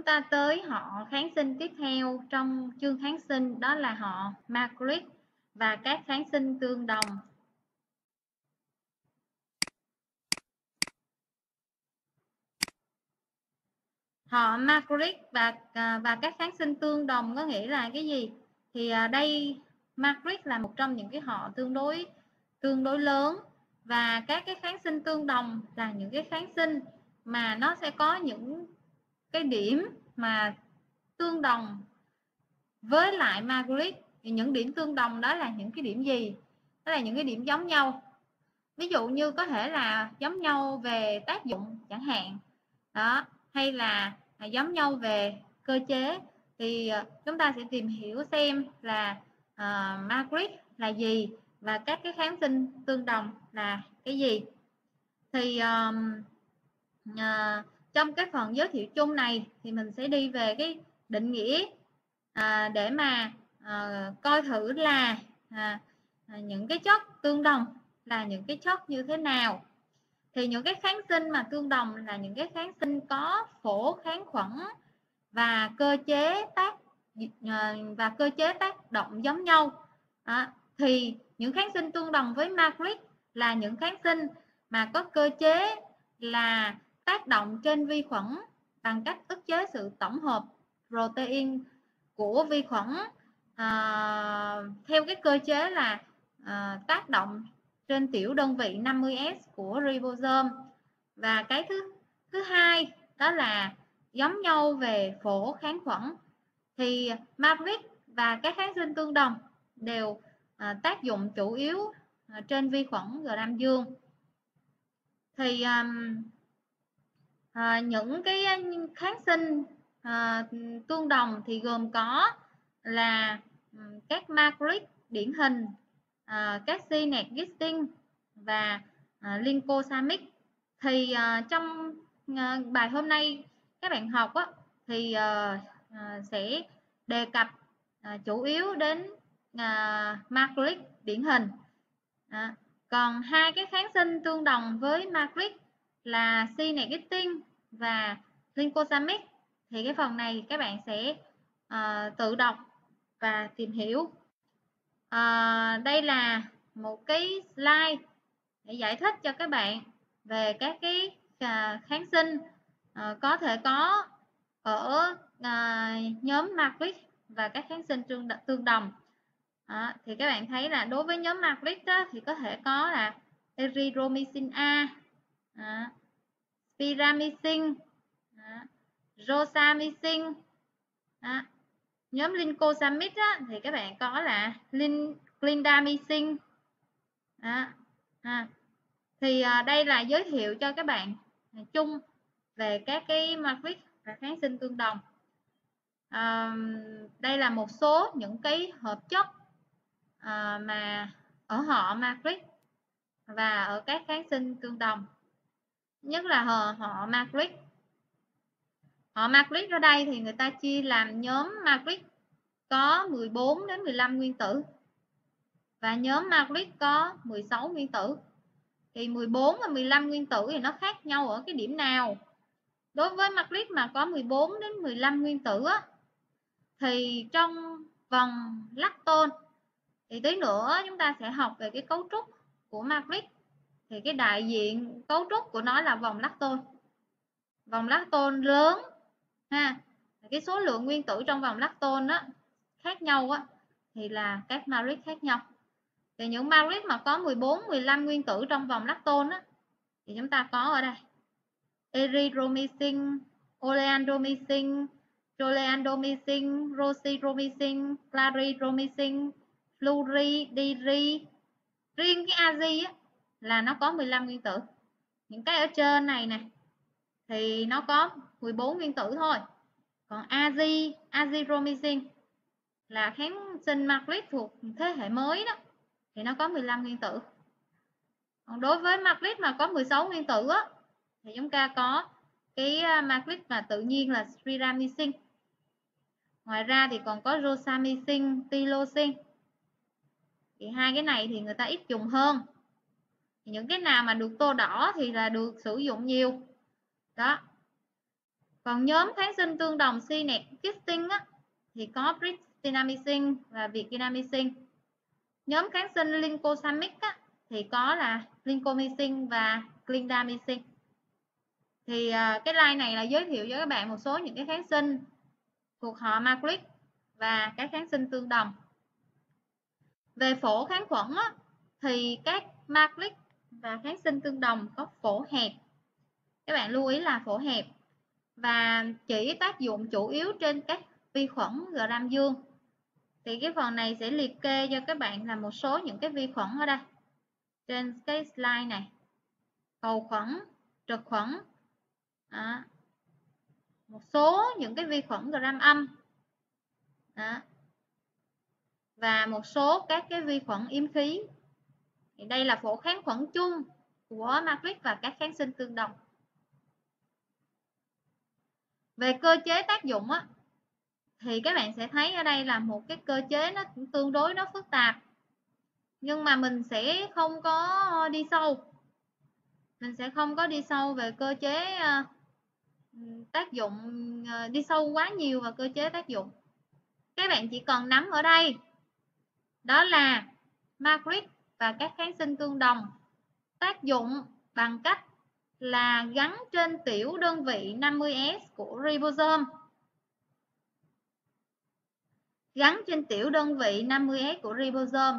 chúng ta tới họ kháng sinh tiếp theo trong chương kháng sinh, đó là họ Margaret và các kháng sinh tương đồng. Họ Margaret và à, và các kháng sinh tương đồng có nghĩa là cái gì? Thì à, đây Margaret là một trong những cái họ tương đối tương đối lớn và các cái kháng sinh tương đồng là những cái kháng sinh mà nó sẽ có những cái điểm mà tương đồng với lại Margaret thì những điểm tương đồng đó là những cái điểm gì? Đó là những cái điểm giống nhau. Ví dụ như có thể là giống nhau về tác dụng chẳng hạn. Đó hay là à, giống nhau về cơ chế thì à, chúng ta sẽ tìm hiểu xem là uh, Margaret là gì và các cái kháng sinh tương đồng là cái gì. Thì um, uh, trong cái phần giới thiệu chung này thì mình sẽ đi về cái định nghĩa à, để mà à, coi thử là à, à, những cái chất tương đồng là những cái chất như thế nào. Thì những cái kháng sinh mà tương đồng là những cái kháng sinh có phổ kháng khuẩn và cơ chế tác à, và cơ chế tác động giống nhau. À, thì những kháng sinh tương đồng với Margaret là những kháng sinh mà có cơ chế là tác động trên vi khuẩn bằng cách ức chế sự tổng hợp protein của vi khuẩn. À, theo cái cơ chế là à, tác động trên tiểu đơn vị 50S của ribosome. Và cái thứ thứ hai đó là giống nhau về phổ kháng khuẩn. Thì Mavic và các kháng sinh tương đồng đều à, tác dụng chủ yếu à, trên vi khuẩn gram dương. Thì um, à, những cái à, kháng sinh à, tương đồng thì gồm có là các Margaret điển hình à, các Gisting và à, Lincosamic thì à, trong à, bài hôm nay các bạn học á, thì à, à, sẽ đề cập à, chủ yếu đến à, Margaret điển hình. À, còn hai cái kháng sinh tương đồng với Margaret là C negative và glycosamic. Thì cái phần này các bạn sẽ uh, tự đọc và tìm hiểu. Uh, đây là một cái slide để giải thích cho các bạn về các cái uh, kháng sinh uh, có thể có ở uh, nhóm matrix và các kháng sinh tương, tương đồng. À, thì các bạn thấy là đối với nhóm matrix đó, thì có thể có là erythromycin A spiramycin, rosamycin, nhóm lincosamid á, thì các bạn có là lin clindamycin. À. thì à, đây là giới thiệu cho các bạn chung về các cái matrix và kháng sinh tương đồng. À, đây là một số những cái hợp chất à, mà ở họ matrix và ở các kháng sinh tương đồng nhất là họ, họ matrix họ matrix ở đây thì người ta chia làm nhóm matrix có 14 đến 15 nguyên tử. Và nhóm matrix có 16 nguyên tử. Thì 14 và 15 nguyên tử thì nó khác nhau ở cái điểm nào? Đối với matrix mà có 14 đến 15 nguyên tử á, thì trong vòng lactone thì tí nữa chúng ta sẽ học về cái cấu trúc của matrix thì cái đại diện cấu trúc của nó là vòng lactone vòng lactone lớn, ha. Cái số lượng nguyên tử trong vòng lactone đó khác nhau á, thì là các matrix khác nhau. Thì những matrix mà có 14 15 nguyên tử trong vòng lactone á, thì chúng ta có ở đây. Erythromycin, oleandromycin, choleandromycin, rosiromycin, clarithromycin fluoridiri riêng cái azi á là nó có 15 nguyên tử. Những cái ở trên này nè thì nó có 14 nguyên tử thôi. Còn azi azithromycin là kháng sinh matrix thuộc thế hệ mới đó thì nó có 15 nguyên tử. Còn đối với matrix mà có 16 nguyên tử á thì chúng ta có cái à, matrix mà tự nhiên là striramycin ngoài ra thì còn có rosamycin tilosin thì hai cái này thì người ta ít dùng hơn những cái nào mà được tô đỏ thì là được sử dụng nhiều. Đó. Còn nhóm kháng sinh tương đồng CNET Kisting á, thì có Pristinamycin và Virginamycin nhóm kháng sinh Lincosamic á, thì có là Lincomycin và Clindamycin. Thì uh, cái like này là giới thiệu với các bạn một số những cái kháng sinh thuộc họ Maclic và các kháng sinh tương đồng. Về phổ kháng khuẩn á, thì các Maclic và kháng sinh tương đồng có phổ hẹp các bạn lưu ý là phổ hẹp và chỉ tác dụng chủ yếu trên các vi khuẩn gram dương thì cái phần này sẽ liệt kê cho các bạn là một số những cái vi khuẩn ở đây trên cái slide này, cầu khuẩn, trực khuẩn, đó. một số những cái vi khuẩn gram âm, đó. và một số các cái vi khuẩn yếm khí thì đây là phổ kháng khuẩn chung của matrix và các kháng sinh tương đồng. Về cơ chế tác dụng á, thì các bạn sẽ thấy ở đây là một cái cơ chế nó cũng tương đối nó phức tạp. Nhưng mà mình sẽ không có đi sâu. Mình sẽ không có đi sâu về cơ chế ờ, tác dụng ờ, đi sâu quá nhiều vào cơ chế tác dụng. Các bạn chỉ cần nắm ở đây, đó là matrix và các kháng sinh tương đồng. Tác dụng bằng cách là gắn trên tiểu đơn vị 50S của ribosome. Gắn trên tiểu đơn vị 50S của ribosome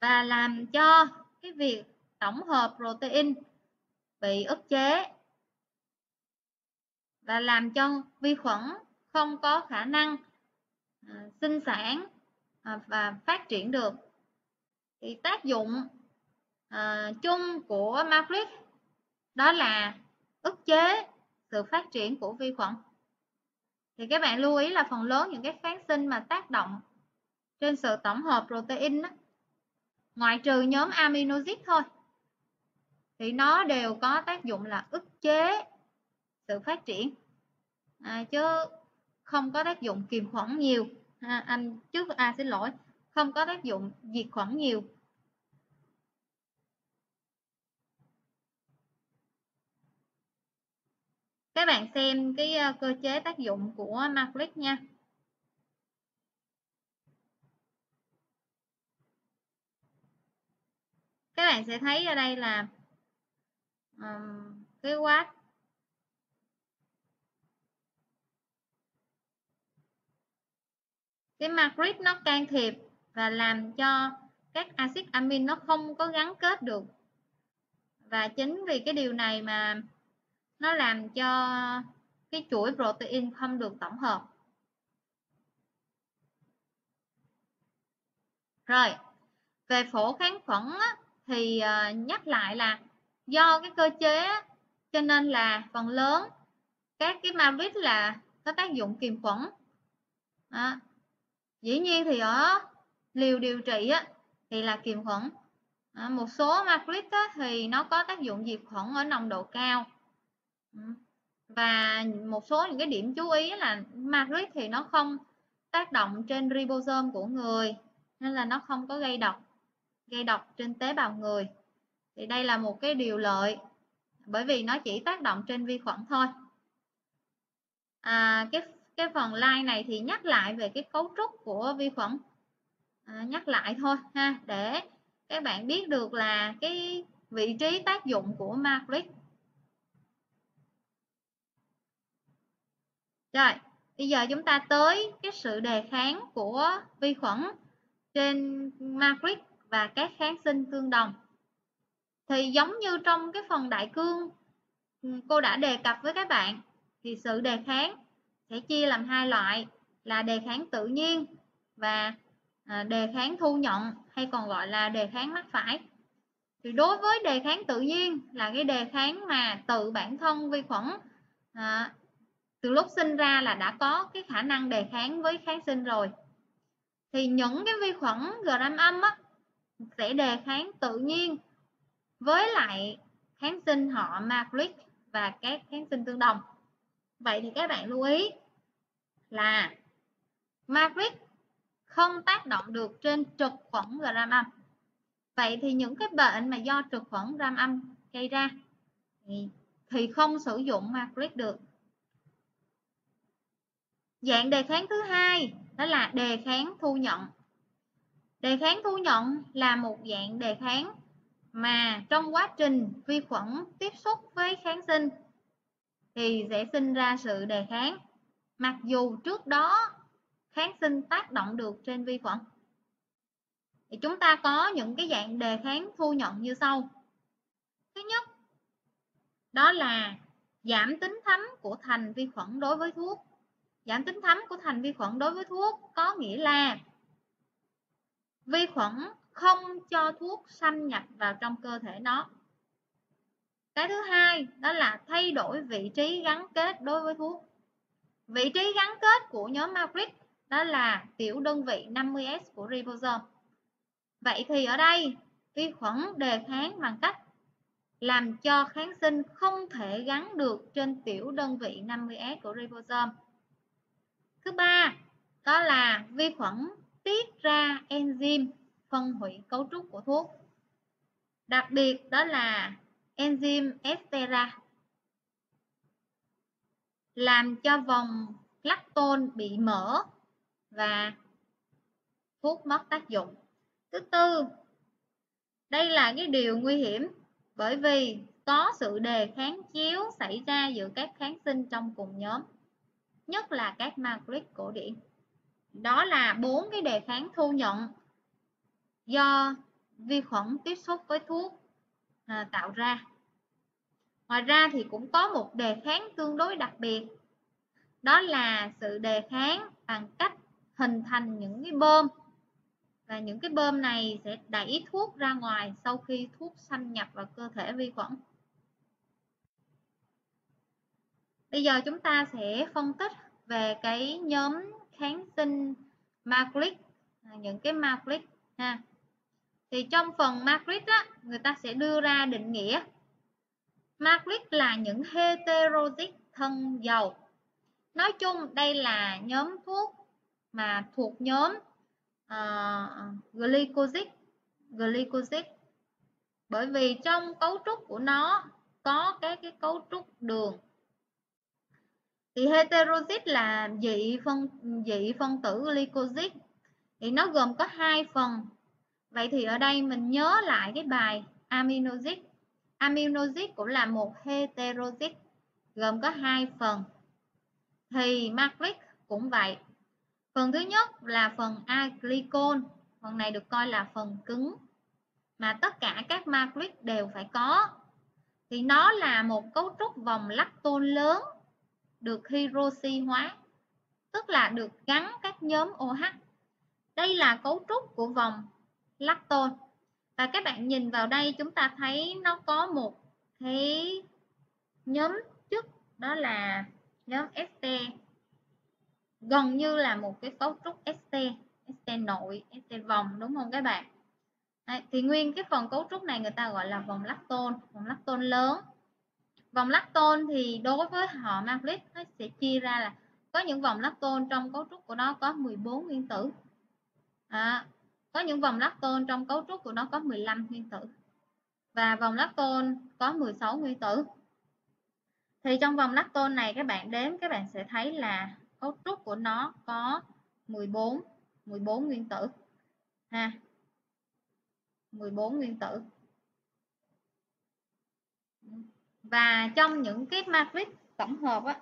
và làm cho cái việc tổng hợp protein bị ức chế và làm cho vi khuẩn không có khả năng à, sinh sản à, và phát triển được thì tác dụng à, chung của matrix đó là ức chế sự phát triển của vi khuẩn. Thì các bạn lưu ý là phần lớn những cái kháng sinh mà tác động trên sự tổng hợp protein đó, ngoại trừ nhóm aminoxid thôi thì nó đều có tác dụng là ức chế sự phát triển. À, chứ không có tác dụng kiềm khuẩn nhiều. À, anh trước à xin lỗi không có tác dụng diệt khuẩn nhiều. Các bạn xem cái ờ, cơ chế tác dụng của Maclick nha. Các bạn sẽ thấy ở đây là um, cái quát. Cái matrix nó can thiệp và làm cho các axit amin nó không có gắn kết được. Và chính vì cái điều này mà nó làm cho cái chuỗi protein không được tổng hợp. Rồi, về phổ kháng khuẩn thì ờ, nhắc lại là do cái cơ chế, cho nên là phần lớn các cái matrix là có tác dụng kiềm khuẩn. Đó. dĩ nhiên thì ở liều điều trị á, thì là kiềm khuẩn. À, một số macrit á, thì nó có tác dụng diệt khuẩn ở nồng độ cao. Và một số những cái điểm chú ý là macrit thì nó không tác động trên ribosome của người nên là nó không có gây độc gây độc trên tế bào người. Thì đây là một cái điều lợi bởi vì nó chỉ tác động trên vi khuẩn thôi. À, cái cái phần like này thì nhắc lại về cái cấu trúc của vi khuẩn à, nhắc lại thôi ha để các bạn biết được là cái vị trí tác dụng của matrix Rồi, bây giờ chúng ta tới cái sự đề kháng của vi khuẩn trên matrix và các kháng sinh tương đồng. Thì giống như trong cái phần đại cương ừ, cô đã đề cập với các bạn thì sự đề kháng sẽ chia làm hai loại là đề kháng tự nhiên và À, đề kháng thu nhận hay còn gọi là đề kháng mắc phải. Thì đối với đề kháng tự nhiên là cái đề kháng mà tự bản thân vi khuẩn à, từ lúc sinh ra là đã có cái khả năng đề kháng với kháng sinh rồi thì những cái vi khuẩn gram âm á, sẽ đề kháng tự nhiên với lại kháng sinh họ matrix và các kháng sinh tương đồng vậy thì các bạn lưu ý là matrix không tác động được trên trực khuẩn gram âm. Vậy thì những cái bệnh mà do trực khuẩn gram âm gây ra thì, thì không sử dụng matrix được. Dạng đề kháng thứ hai đó là đề kháng thu nhận. Đề kháng thu nhận là một dạng đề kháng mà trong quá trình vi khuẩn tiếp xúc với kháng sinh thì sẽ sinh ra sự đề kháng. Mặc dù trước đó kháng sinh tác động được trên vi khuẩn. Thì chúng ta có những cái dạng đề kháng thu nhận như sau. Thứ nhất, đó là giảm tính thấm của thành vi khuẩn đối với thuốc. Giảm tính thấm của thành vi khuẩn đối với thuốc có nghĩa là vi khuẩn không cho thuốc xâm nhập vào trong cơ thể nó. Cái thứ hai, đó là thay đổi vị trí gắn kết đối với thuốc. Vị trí gắn kết của nhóm matrix đó là tiểu đơn vị 50S của ribosome vậy thì ở đây, vi khuẩn đề kháng bằng cách làm cho kháng sinh không thể gắn được trên tiểu đơn vị 50S của ribosome thứ ba, đó là vi khuẩn tiết ra enzyme phân hủy cấu trúc của thuốc. Đặc biệt, đó là enzyme estera, làm cho vòng lactone bị mở và thuốc mất tác dụng. Thứ tư đây là cái điều nguy hiểm bởi vì có sự đề kháng chiếu xảy ra giữa các kháng sinh trong cùng nhóm nhất là các matrix cổ điển. Đó là bốn cái đề kháng thu nhận do vi khuẩn tiếp xúc với thuốc à, tạo ra. Ngoài ra thì cũng có một đề kháng tương đối đặc biệt đó là sự đề kháng bằng cách hình thành những cái bơm. Và những cái bơm này sẽ đẩy thuốc ra ngoài sau khi thuốc xâm nhập vào cơ thể vi khuẩn. Bây giờ chúng ta sẽ phân tích về cái nhóm kháng sinh matrix à, những cái matrix ha. Thì trong phần matrix á, người ta sẽ đưa ra định nghĩa. Matrix là những heterozyte thân dầu. Nói chung đây là nhóm thuốc mà thuộc nhóm uh, glycosic glycosic. Bởi vì trong cấu trúc của nó có cái cái cấu trúc đường. Thì heterozyte là dị phân dị phân tử glycosic. Thì nó gồm có hai phần. Vậy thì ở đây mình nhớ lại cái bài aminozic aminozic cũng là một heterozyte gồm có hai phần. Thì matrix cũng vậy phần thứ nhất là phần aglycol phần này được coi là phần cứng, mà tất cả các matrix đều phải có. Thì nó là một cấu trúc vòng lacton lớn, được hydroxy hóa, tức là được gắn các nhóm OH đây là cấu trúc của vòng lacton và các bạn nhìn vào đây, chúng ta thấy nó có một cái nhóm chức đó là nhóm este gần như là một cái cấu trúc st st nội st vòng đúng không các bạn? Đấy, thì nguyên cái phần cấu trúc này người ta gọi là vòng lactone vòng lactone lớn. Vòng lactone thì đối với họ matrix nó sẽ chia ra là có những vòng lactone trong cấu trúc của nó có 14 nguyên tử. À, có những vòng lactone trong cấu trúc của nó có 15 nguyên tử và vòng lactone có 16 nguyên tử. Thì trong vòng lactone này các bạn đếm các bạn sẽ thấy là cấu trúc của nó có 14 14 nguyên tử ha. 14 nguyên tử. Và trong những cái matrix tổng hợp á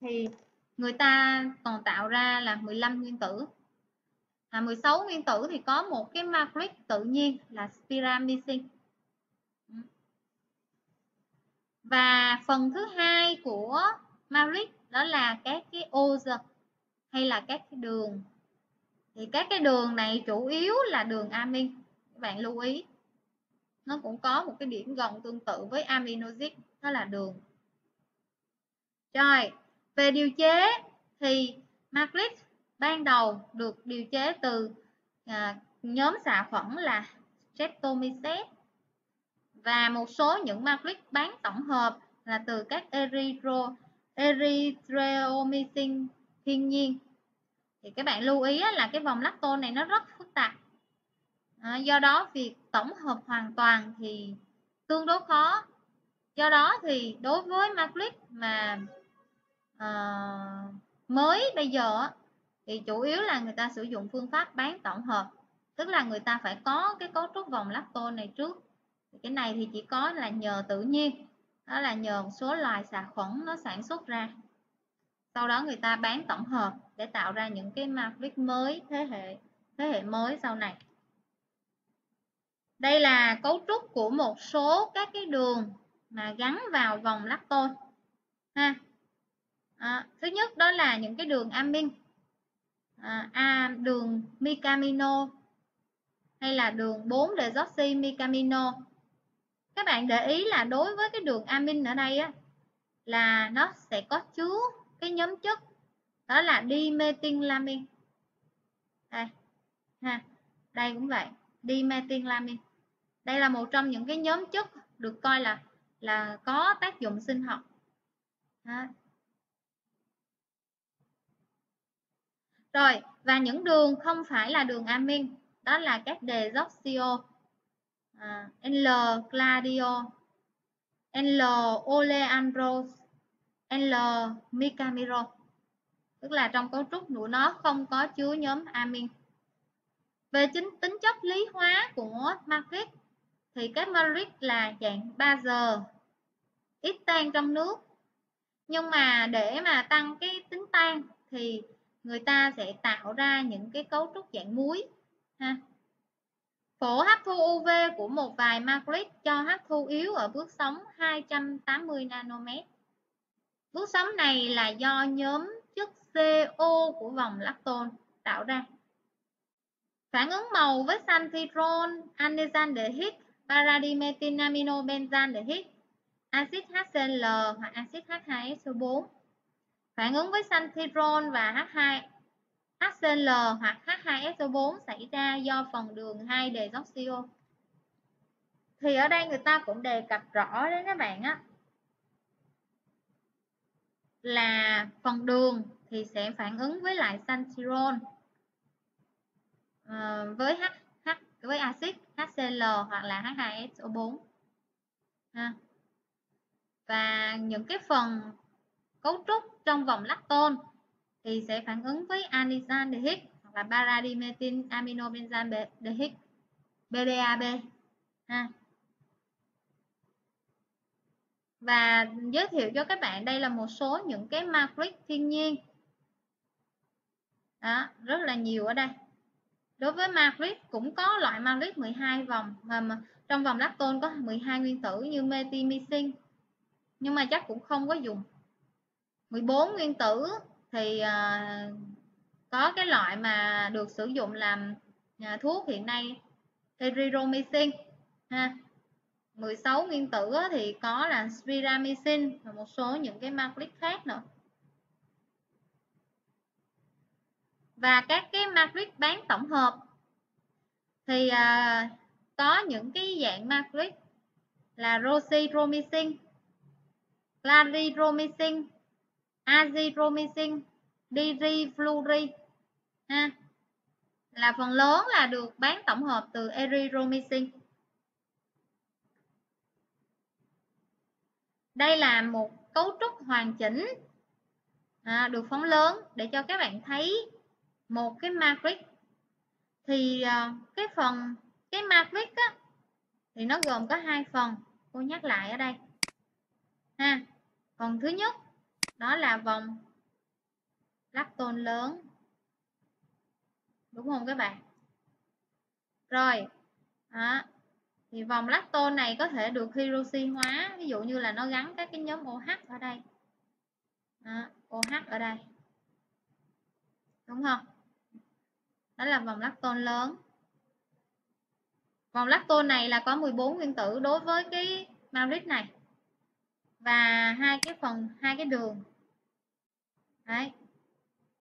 thì người ta còn tạo ra là 15 nguyên tử. À, 16 nguyên tử thì có một cái matrix tự nhiên là spiramycin và phần thứ hai của matrix đó là các cái ô hay là các cái đường. Thì các cái đường này chủ yếu là đường amin các bạn lưu ý. Nó cũng có một cái điểm gần tương tự với aminozic đó là đường. Rồi về điều chế thì matrix ban đầu được điều chế từ à, nhóm xạ khuẩn là streptomyces. Và một số những matrix bán tổng hợp là từ các erythro erythromycin thiên nhiên. Thì các bạn lưu ý là cái vòng lactone này nó rất phức tạp. À, do đó việc tổng hợp hoàn toàn thì tương đối khó. Do đó thì đối với matrix mà à, mới bây giờ thì chủ yếu là người ta sử dụng phương pháp bán tổng hợp. Tức là người ta phải có cái cấu trúc vòng lactone này trước. Cái này thì chỉ có là nhờ tự nhiên đó là nhờ một số loài xà khuẩn nó sản xuất ra. Sau đó người ta bán tổng hợp để tạo ra những cái matrix mới thế hệ thế hệ mới sau này. Đây là cấu trúc của một số các cái đường mà gắn vào vòng lactose ha. À, thứ nhất đó là những cái đường amin à, a đường micamino hay là đường 4 deoxy micamino các bạn để ý là đối với cái đường amin ở đây á, là nó sẽ có chứa cái nhóm chất, đó là dimethylamin. Đây, ha, đây cũng vậy, dimethylamin. Đây là một trong những cái nhóm chất được coi là là có tác dụng sinh học. Ha. rồi, và những đường không phải là đường amin, đó là các desoxyo à, L Claudio L Oleandro L micamiro. Tức là trong cấu trúc của nó không có chứa nhóm amin. Về chính tính chất lý hóa của matrix thì cái matrix là dạng giờ ít tan trong nước. Nhưng mà để mà tăng cái tính tan thì người ta sẽ tạo ra những cái cấu trúc dạng muối ha phổ hấp thu UV của một vài matrix cho hấp thu yếu ở bước sóng 280 nanomet. Bước sóng này là do nhóm chất CO của vòng lacton tạo ra. Phản ứng màu với sanfitron, andesandehyde paradimethylaminobenzaldehyde axit HCl hoặc axit H2SO4 phản ứng với sanfitron và H2 HCl hoặc H2SO4 xảy ra do phần đường 2 desoxyo thì ở đây người ta cũng đề cập rõ đấy các bạn á là phần đường thì sẽ phản ứng với lại santhirol ờ, với H, H với axit HCl hoặc là H2SO4 ha. và những cái phần cấu trúc trong vòng lacton thì sẽ phản ứng với anisandehyde hoặc là paradimethyl aminobenzaldehyde BDAB ha. và giới thiệu cho các bạn đây là một số những cái matrix thiên nhiên. Đó, rất là nhiều ở đây. Đối với matrix cũng có loại matrix 12 vòng mà trong vòng lactone có 12 nguyên tử như metimycin nhưng mà chắc cũng không có dùng. 14 nguyên tử thì uh, có cái loại mà được sử dụng làm uh, thuốc hiện nay erythromycin ha. 16 nguyên tử thì có là spiramycin và một số những cái matrix khác nữa. Và các cái matrix bán tổng hợp thì à, có những cái dạng matrix là rosiromycin clariromycin aziromycin dirifluori ha là phần lớn là được bán tổng hợp từ erythromycin. Đây là một cấu trúc hoàn chỉnh à, được phóng lớn để cho các bạn thấy một cái matrix. Thì à, cái phần cái matrix á, thì nó gồm có hai phần. Cô nhắc lại ở đây. Ha phần thứ nhất đó là vòng lacton lớn. Đúng không các bạn? Rồi, đó. thì vòng lacton này có thể được hydroxy hóa, ví dụ như là nó gắn các cái nhóm OH ở đây. Đó. OH ở đây. Đúng không? Đó là vòng lacton lớn. Vòng lacton này là có 14 nguyên tử đối với cái matrix này và hai cái phần, hai cái đường đấy